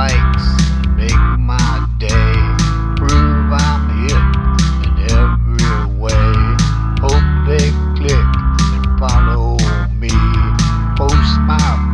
likes make my day. Prove I'm hip in every way. Hope they click and follow me. Post my